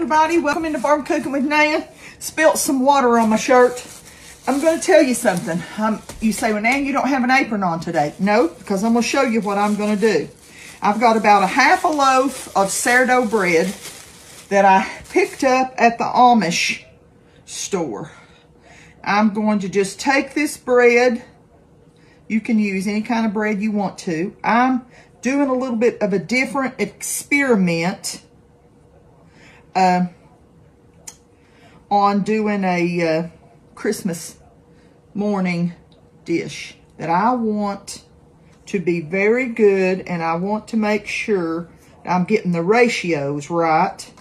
everybody, welcome into Farm Cooking with Nan. Spilt some water on my shirt. I'm going to tell you something. Um, you say, well, Nan, you don't have an apron on today. No, because I'm going to show you what I'm going to do. I've got about a half a loaf of sourdough bread that I picked up at the Amish store. I'm going to just take this bread. You can use any kind of bread you want to. I'm doing a little bit of a different experiment uh, on doing a uh, Christmas morning dish that I want to be very good and I want to make sure I'm getting the ratios right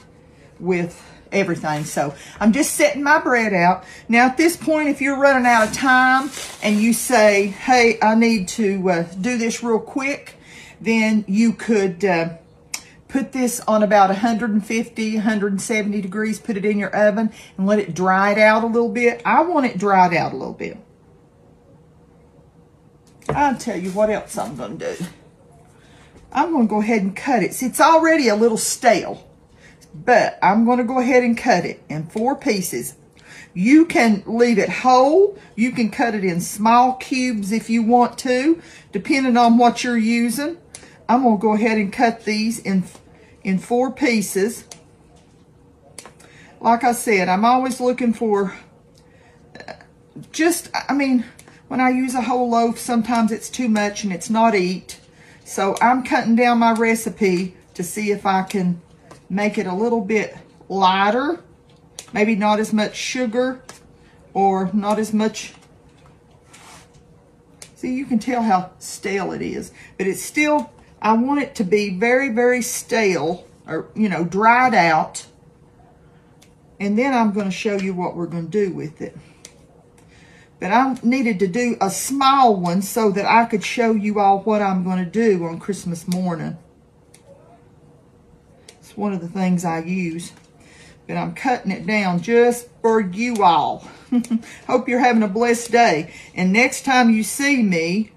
with everything. So I'm just setting my bread out. Now at this point, if you're running out of time and you say, hey, I need to uh, do this real quick, then you could uh, put this on about 150, 170 degrees, put it in your oven and let it dry it out a little bit. I want it dried out a little bit. I'll tell you what else I'm going to do. I'm going to go ahead and cut it. See, it's already a little stale, but I'm going to go ahead and cut it in four pieces. You can leave it whole. You can cut it in small cubes if you want to, depending on what you're using. I'm going to go ahead and cut these in, in four pieces. Like I said, I'm always looking for uh, just, I mean, when I use a whole loaf, sometimes it's too much and it's not eat. So I'm cutting down my recipe to see if I can make it a little bit lighter. Maybe not as much sugar or not as much. See, you can tell how stale it is. But it's still, I want it to be very, very stale or, you know, dried out. And then I'm going to show you what we're going to do with it. But I needed to do a small one so that I could show you all what I'm going to do on Christmas morning. It's one of the things I use. But I'm cutting it down just for you all. Hope you're having a blessed day. And next time you see me,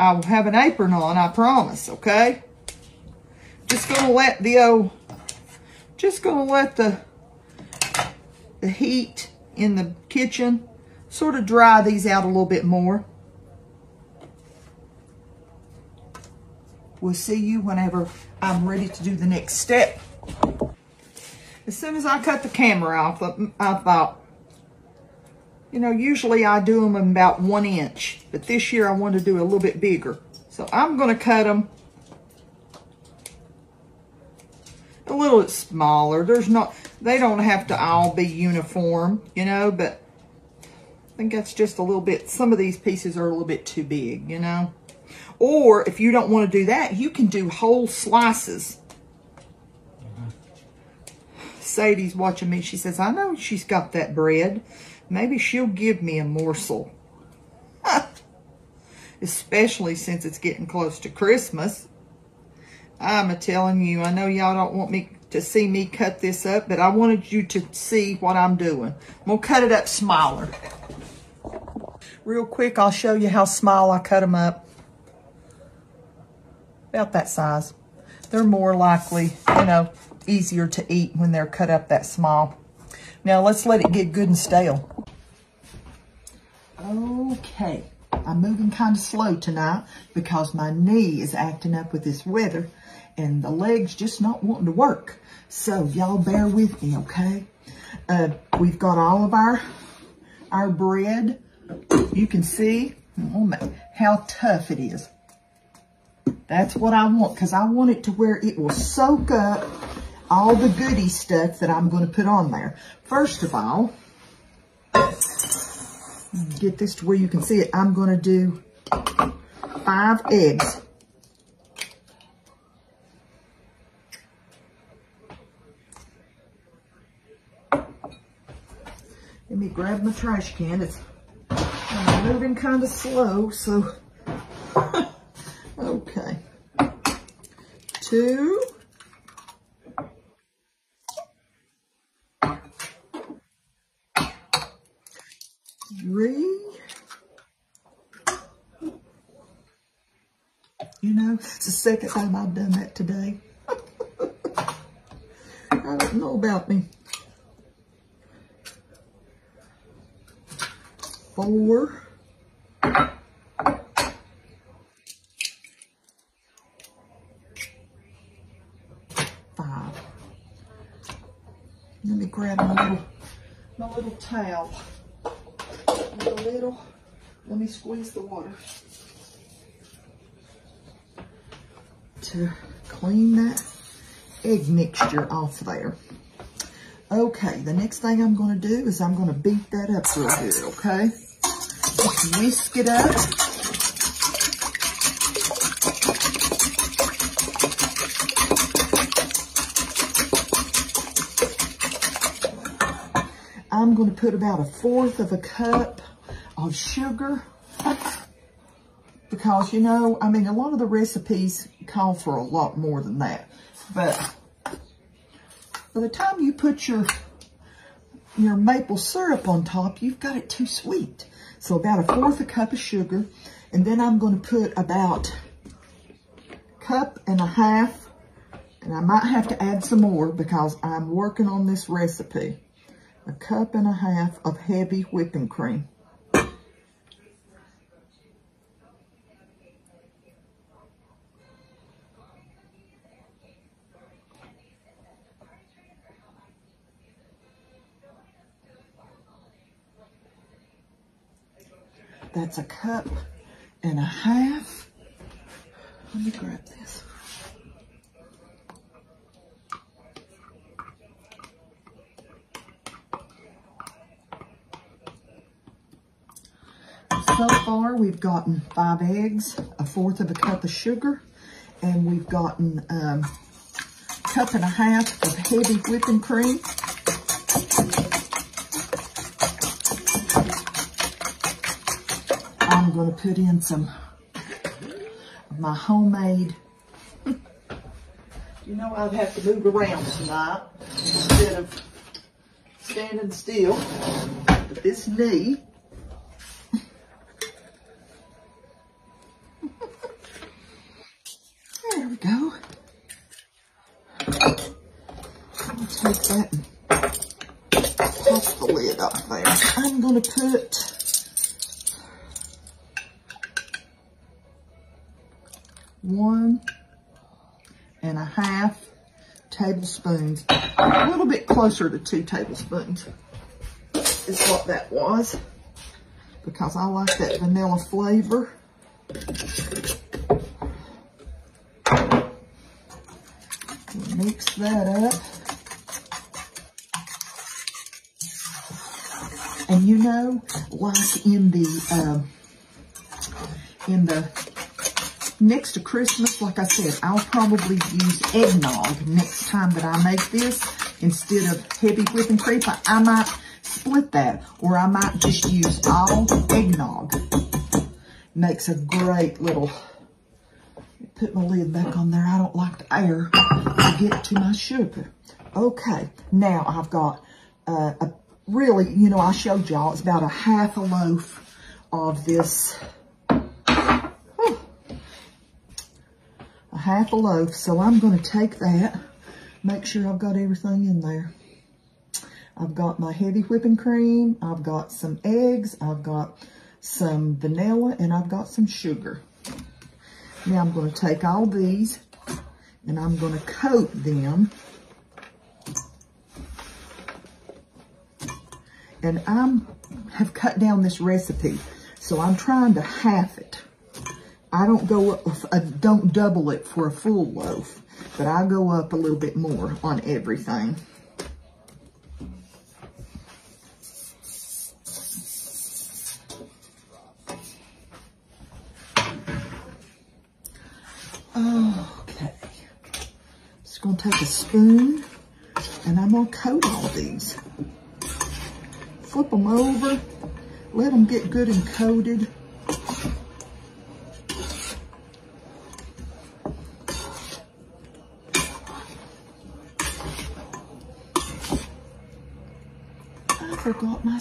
I will have an apron on, I promise, okay? Just to let the old, just to let the, the heat in the kitchen. Sort of dry these out a little bit more. We'll see you whenever I'm ready to do the next step. As soon as I cut the camera off, uh, I thought, you know, usually I do them about one inch, but this year I want to do a little bit bigger. So I'm going to cut them a little bit smaller. There's not, they don't have to all be uniform, you know, but I think that's just a little bit, some of these pieces are a little bit too big, you know. Or if you don't want to do that, you can do whole slices. Sadie's watching me. She says, I know she's got that bread. Maybe she'll give me a morsel. Especially since it's getting close to Christmas. I'm a telling you, I know y'all don't want me to see me cut this up, but I wanted you to see what I'm doing. I'm going to cut it up smaller. Real quick, I'll show you how small I cut them up. About that size. They're more likely, you know, easier to eat when they're cut up that small. Now, let's let it get good and stale. Okay. I'm moving kind of slow tonight because my knee is acting up with this weather and the legs just not wanting to work. So y'all bear with me, okay? Uh, we've got all of our, our bread. You can see oh how tough it is. That's what I want because I want it to where it will soak up all the goody stuff that I'm going to put on there. First of all, get this to where you can see it. I'm going to do five eggs. Let me grab my trash can. It's moving kind of slow, so okay. Two. Three. You know, it's the second time I've done that today. I don't know about me. Four. Five. Let me grab my little, my little towel. A little, let me squeeze the water. To clean that egg mixture off there. Okay, the next thing I'm going to do is I'm going to beat that up real good, okay? Just whisk it up. I'm going to put about a fourth of a cup of sugar because, you know, I mean, a lot of the recipes call for a lot more than that. But by the time you put your your maple syrup on top, you've got it too sweet. So about a fourth a cup of sugar. And then I'm going to put about cup and a half. And I might have to add some more because I'm working on this recipe. A cup and a half of heavy whipping cream. That's a cup and a half. Let me grab this. So far, we've gotten five eggs, a fourth of a cup of sugar, and we've gotten um, a cup and a half of heavy whipping cream. I'm going to put in some of my homemade. you know I'd have to move around tonight instead of standing still. But this knee There we go. I'll take that and pop the lid off there. I'm going to put one and a half tablespoons, a little bit closer to two tablespoons is what that was because I like that vanilla flavor. Mix that up. And you know, like in the, um, in the next to Christmas, like I said, I'll probably use eggnog next time that I make this instead of heavy whipping cream. I, might split that or I might just use all eggnog. Makes a great little, put my lid back on there. I don't like the air to get to my sugar. Okay, now I've got uh, a really, you know, I showed y'all it's about a half a loaf of this half a loaf. So I'm going to take that, make sure I've got everything in there. I've got my heavy whipping cream. I've got some eggs. I've got some vanilla and I've got some sugar. Now I'm going to take all these and I'm going to coat them. And I'm have cut down this recipe. So I'm trying to half it. I don't go up, I don't double it for a full loaf, but I go up a little bit more on everything. Okay, just gonna take a spoon and I'm gonna coat all these. Flip them over, let them get good and coated. Forgot my...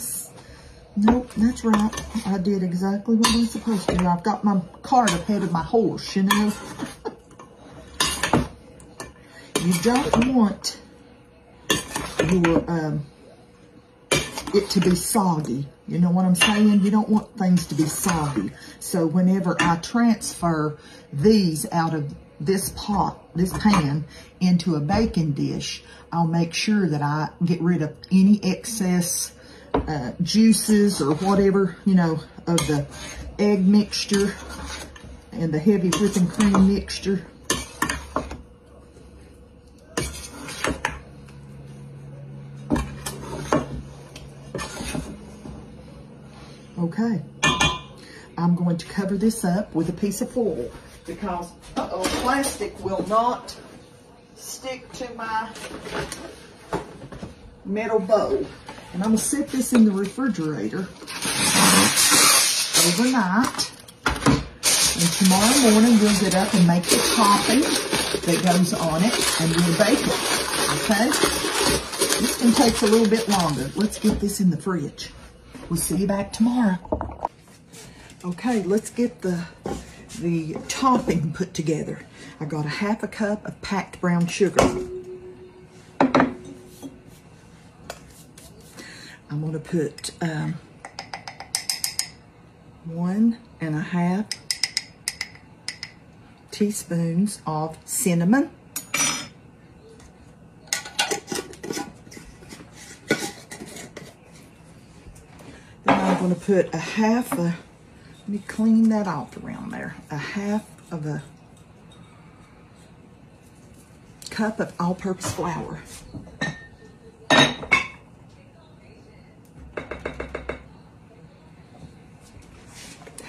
Nope, that's right. I did exactly what I'm supposed to do. I've got my cart ahead of my horse, you know. you don't want your um, it to be soggy. You know what I'm saying? You don't want things to be soggy. So whenever I transfer these out of this pot, this pan, into a baking dish, I'll make sure that I get rid of any excess uh, juices or whatever, you know, of the egg mixture and the heavy whipping cream mixture. Okay. I'm going to cover this up with a piece of foil because uh -oh, plastic will not stick to my metal bowl. And I'm to set this in the refrigerator overnight. And tomorrow morning we'll get up and make the topping that goes on it and we'll bake it. Okay? This can take a little bit longer. Let's get this in the fridge. We'll see you back tomorrow. Okay, let's get the the topping put together. I got a half a cup of packed brown sugar. I'm going to put um, one and a half teaspoons of cinnamon. Then I'm going to put a half a, let me clean that off around there, a half of a cup of all-purpose flour.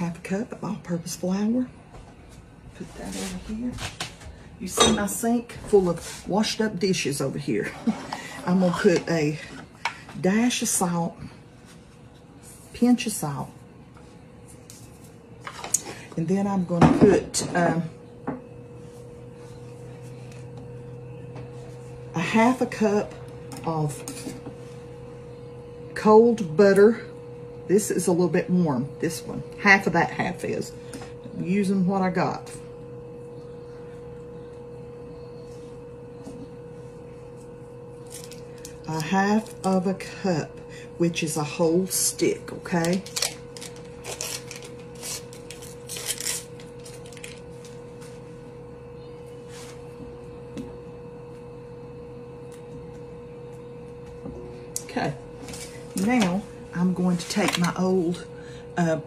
Half a cup of all-purpose flour. Put that over here. You see my sink full of washed up dishes over here. I'm gonna put a dash of salt, pinch of salt, and then I'm gonna put um, a half a cup of cold butter this is a little bit warm, this one. Half of that half is. I'm using what I got. A half of a cup, which is a whole stick, okay? Okay, now I'm going to take my old, uh,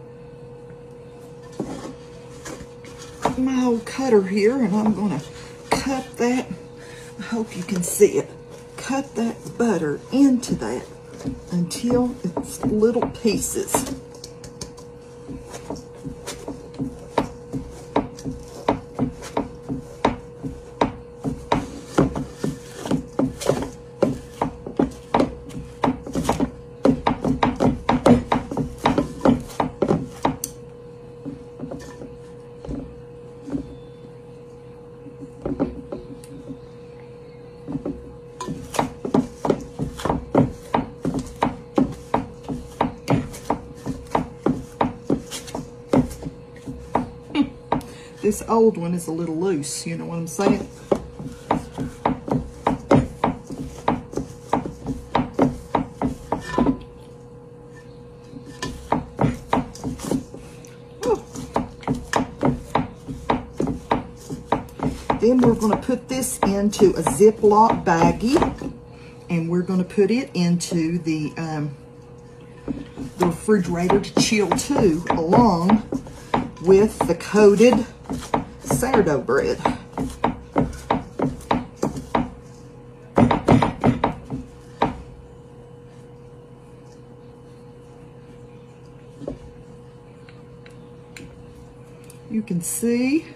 my old cutter here and I'm going to cut that, I hope you can see it, cut that butter into that until it's little pieces. This old one is a little loose, you know what I'm saying? Then we're going to put this into a Ziploc baggie and we're going to put it into the, um, the refrigerator to chill too along with the coated sourdough bread. You can see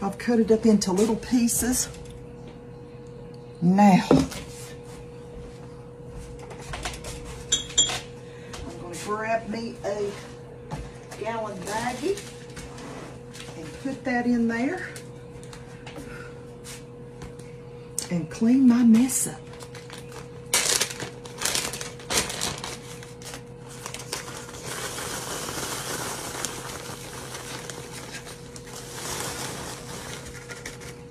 I've cut it up into little pieces. Now, I'm going to grab me a gallon baggie and put that in there and clean my mess up.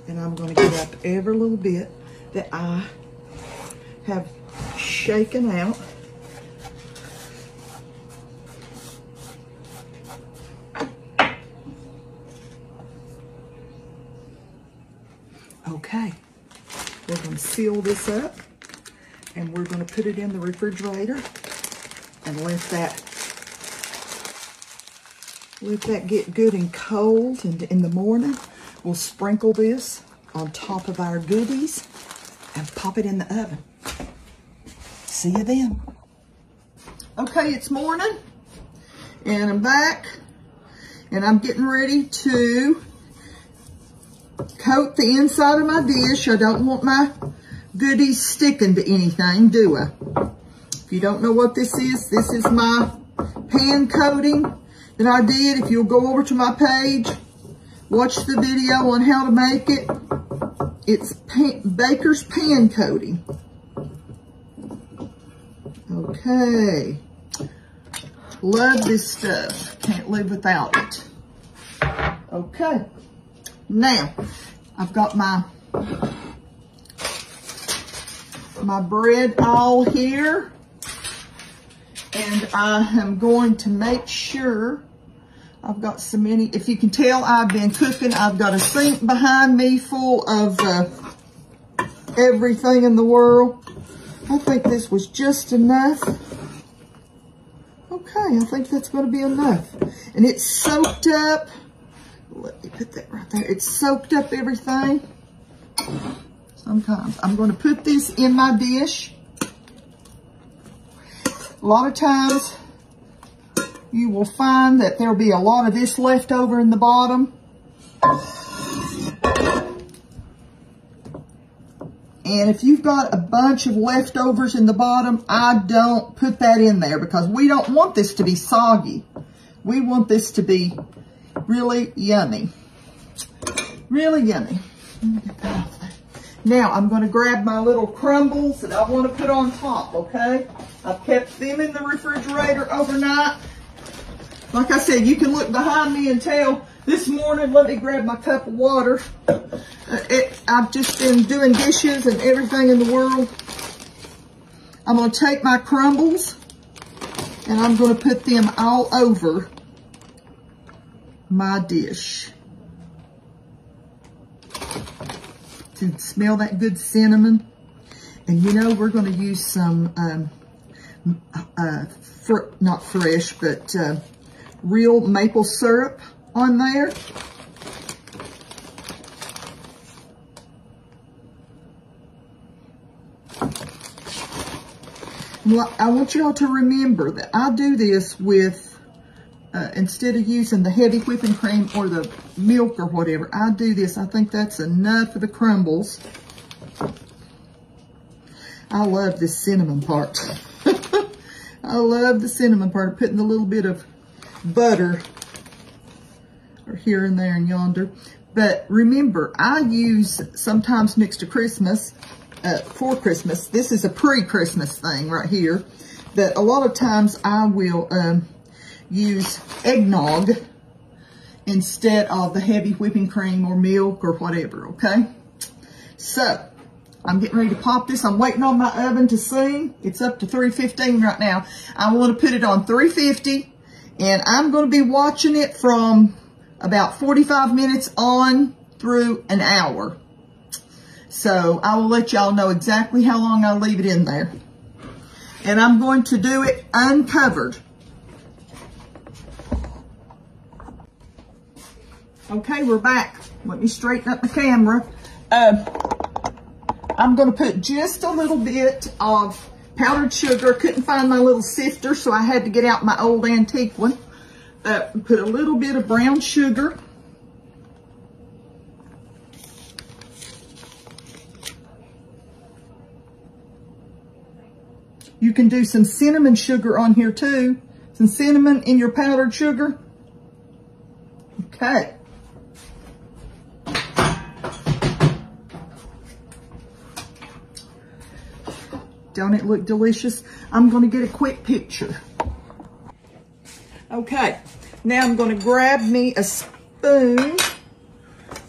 And I'm going to get up every little bit that I have shaken out. Okay, we're going to seal this up and we're going to put it in the refrigerator and let that let that get good and cold and in the morning we'll sprinkle this on top of our goodies and pop it in the oven. See you then. Okay, it's morning and I'm back and I'm getting ready to coat the inside of my dish. I don't want my goodies sticking to anything, do I? If you don't know what this is, this is my pan coating that I did. If you'll go over to my page, watch the video on how to make it. It's pan, Baker's pan coating. Okay. Love this stuff. Can't live without it. Okay. Now, I've got my my bread all here. And I am going to make sure I've got so many. If you can tell, I've been cooking. I've got a sink behind me full of uh, everything in the world. I think this was just enough. Okay, I think that's going to be enough. And it's soaked up. Let me put that right there. It's soaked up everything. Sometimes. I'm going to put this in my dish. A lot of times you will find that there'll be a lot of this left over in the bottom. And if you've got a bunch of leftovers in the bottom, I don't put that in there because we don't want this to be soggy. We want this to be really yummy. Really yummy. Now, I'm going to grab my little crumbles that I want to put on top, okay? I've kept them in the refrigerator overnight. Like I said, you can look behind me and tell this morning, let me grab my cup of water. Uh, it, I've just been doing dishes and everything in the world. I'm going to take my crumbles and I'm going to put them all over my dish. To smell that good cinnamon. And you know, we're going to use some, um, uh, fr not fresh, but uh, real maple syrup on there. Well, I want y'all to remember that I do this with uh, instead of using the heavy whipping cream or the milk or whatever, I do this. I think that's enough for the crumbles. I love this cinnamon part. I love the cinnamon part, of putting a little bit of butter or here and there and yonder. But remember, I use sometimes next to Christmas, uh, for Christmas, this is a pre-Christmas thing right here, that a lot of times I will um, use eggnog instead of the heavy whipping cream or milk or whatever, okay? So, I'm getting ready to pop this. I'm waiting on my oven to sing. It's up to 315 right now. I want to put it on 350 and I'm going to be watching it from about 45 minutes on through an hour. So I will let y'all know exactly how long I'll leave it in there. And I'm going to do it uncovered. Okay, we're back. Let me straighten up the camera. Uh, I'm going to put just a little bit of powdered sugar. Couldn't find my little sifter, so I had to get out my old antique one. Uh, put a little bit of brown sugar. You can do some cinnamon sugar on here too. Some cinnamon in your powdered sugar. Okay. Don't it look delicious? I'm going to get a quick picture. Okay, now I'm going to grab me a spoon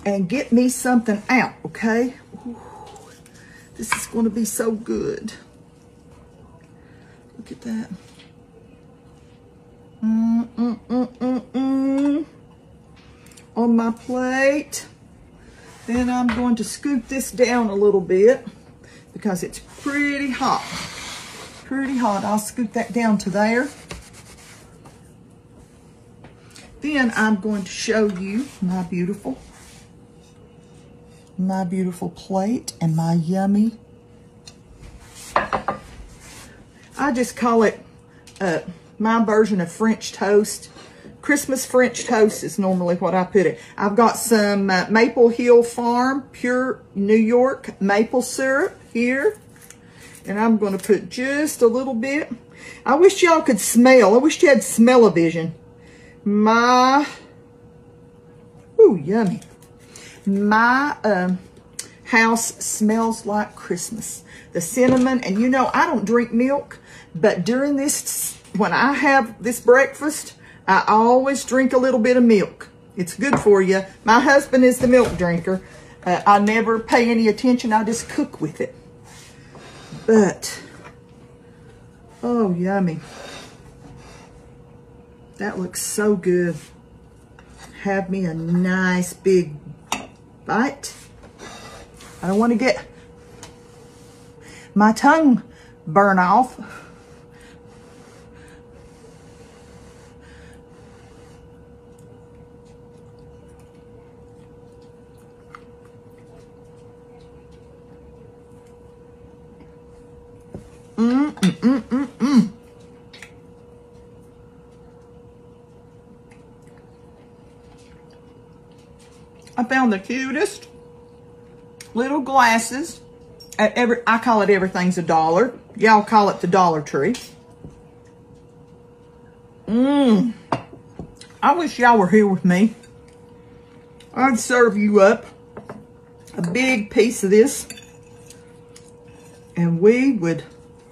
and get me something out, okay? Ooh, this is going to be so good. Look at that. Mm, mm, mm. On my plate. Then I'm going to scoop this down a little bit because it's pretty hot. Pretty hot. I'll scoop that down to there. Then I'm going to show you my beautiful, my beautiful plate and my yummy. I just call it uh, my version of French toast. Christmas French toast is normally what I put it. I've got some uh, Maple Hill Farm Pure New York maple syrup here. And I'm going to put just a little bit. I wish y'all could smell. I wish you had smell-o-vision. My, ooh, yummy. My um, house smells like Christmas. The cinnamon, and you know, I don't drink milk, but during this, when I have this breakfast, I always drink a little bit of milk. It's good for you. My husband is the milk drinker. Uh, I never pay any attention. I just cook with it. But, oh, yummy. That looks so good. Have me a nice big bite. I don't want to get my tongue burn off. Mm, mm, mm, mm. I found the cutest little glasses at every, I call it everything's a dollar. Y'all call it the Dollar Tree. Mmm. I wish y'all were here with me. I'd serve you up a big piece of this and we would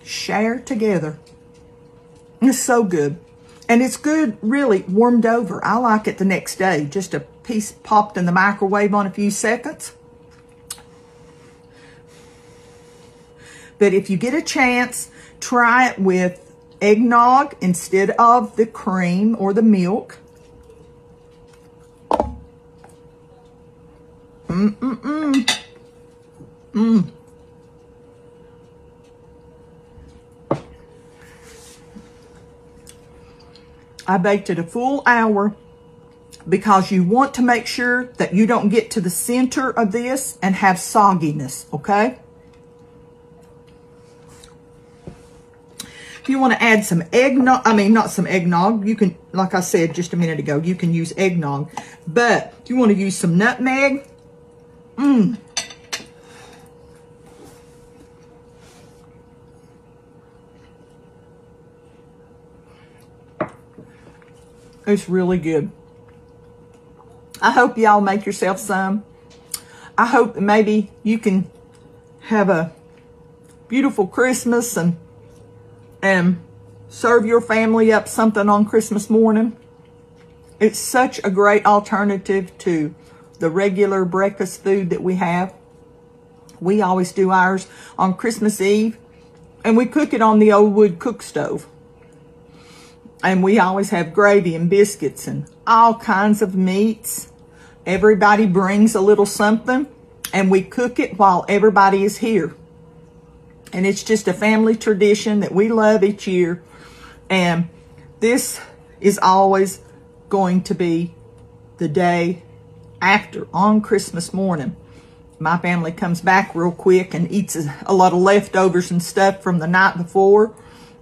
share together. It's so good. And it's good, really, warmed over. I like it the next day. Just a piece popped in the microwave on a few seconds. But if you get a chance, try it with eggnog instead of the cream or the milk. Mm-mm-mm. Mm. I baked it a full hour because you want to make sure that you don't get to the center of this and have sogginess, okay? If you want to add some eggnog, I mean, not some eggnog, you can, like I said just a minute ago, you can use eggnog. But you want to use some nutmeg, mmm, It's really good. I hope y'all make yourself some. I hope maybe you can have a beautiful Christmas and and serve your family up something on Christmas morning. It's such a great alternative to the regular breakfast food that we have. We always do ours on Christmas Eve and we cook it on the old wood cook stove. And we always have gravy and biscuits and all kinds of meats. Everybody brings a little something and we cook it while everybody is here. And it's just a family tradition that we love each year. And this is always going to be the day after on Christmas morning. My family comes back real quick and eats a lot of leftovers and stuff from the night before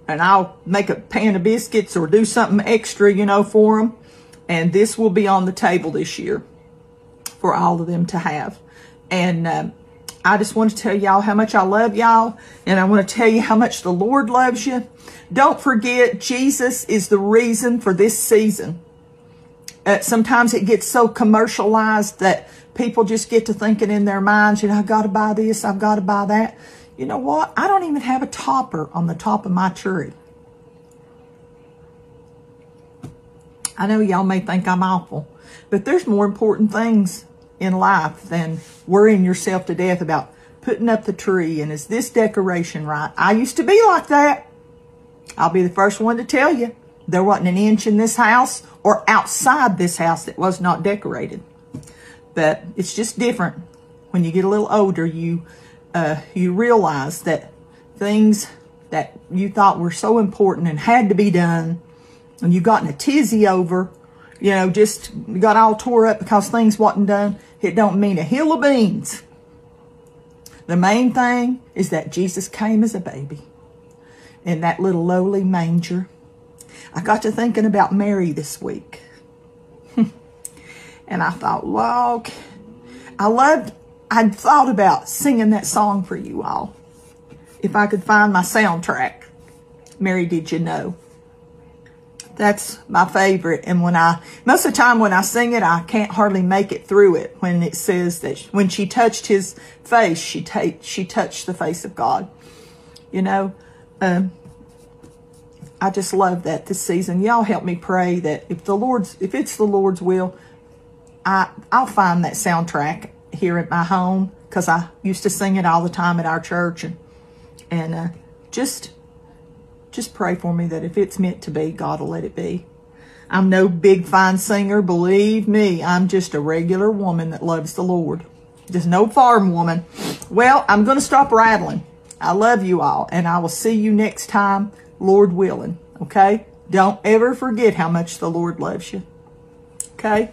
and I'll make a pan of biscuits or do something extra, you know, for them. And this will be on the table this year for all of them to have. And uh, I just want to tell y'all how much I love y'all. And I want to tell you how much the Lord loves you. Don't forget, Jesus is the reason for this season. Uh, sometimes it gets so commercialized that people just get to thinking in their minds, you know, I've got to buy this, I've got to buy that. You know what? I don't even have a topper on the top of my tree. I know y'all may think I'm awful, but there's more important things in life than worrying yourself to death about putting up the tree and is this decoration right? I used to be like that. I'll be the first one to tell you there wasn't an inch in this house or outside this house that was not decorated. But it's just different. When you get a little older, you uh, you realize that things that you thought were so important and had to be done, and you got in a tizzy over, you know, just got all tore up because things wasn't done, it don't mean a hill of beans. The main thing is that Jesus came as a baby in that little lowly manger. I got to thinking about Mary this week. and I thought, well, I loved, I'd thought about singing that song for you all. If I could find my soundtrack. Mary, did you know? That's my favorite. And when I, most of the time when I sing it, I can't hardly make it through it when it says that when she touched his face, she, ta- she touched the face of God. You know, um, I just love that this season. Y'all help me pray that if the Lord's, if it's the Lord's will, I, I'll find that soundtrack here at my home because I used to sing it all the time at our church and, and, uh, just, just pray for me that if it's meant to be, God will let it be. I'm no big fine singer. Believe me, I'm just a regular woman that loves the Lord. Just no farm woman. Well, I'm going to stop rattling. I love you all, and I will see you next time, Lord willing. Okay? Don't ever forget how much the Lord loves you. Okay?